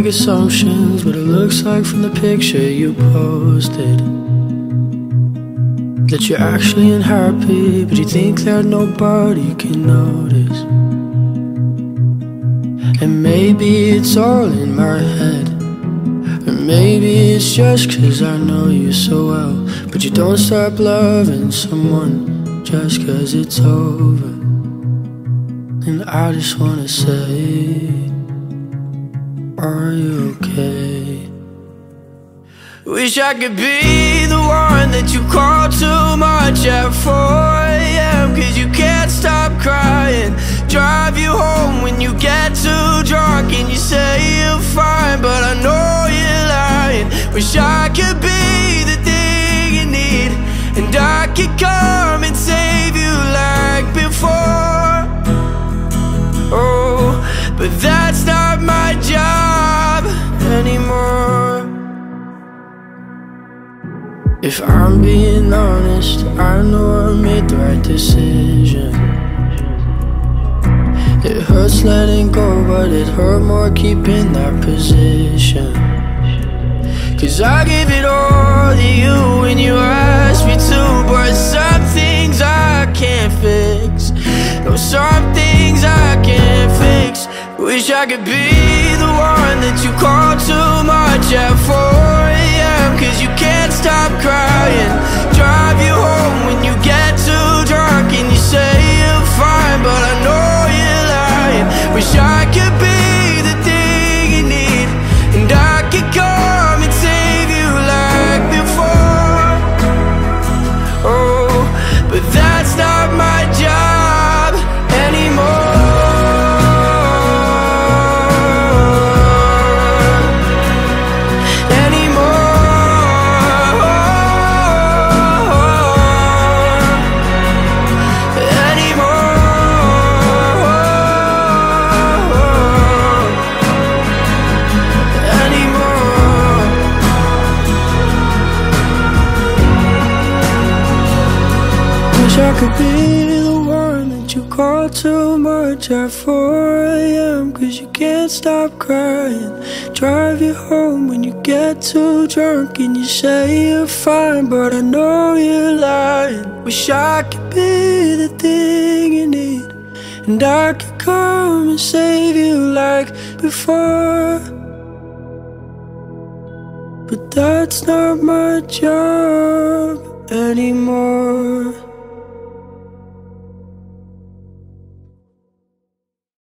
make assumptions, but it looks like from the picture you posted that you're actually unhappy, but you think that nobody can notice. And maybe it's all in my head. Or maybe it's just cause I know you so well. But you don't stop loving someone just cause it's over. And I just wanna say, Are you okay? Wish I could be the one that you call too much at 4 a.m. Cause you can't stop crying Drive you home when you get too drunk And you say you're fine, but I know you're lying Wish I could If I'm being honest, I know I made the right decision. It hurts letting go, but it hurt more keeping that position. Cause I gave it all to you when you asked me to But some things I can't fix No, some things I can't fix Wish I could be the one that I could be the one that you call too much at 4 a.m. Cause you can't stop crying. Drive you home when you get too drunk and you say you're fine, but I know you're lying. Wish I could be the thing you need, and I could come and save you like before. But that's not my job anymore.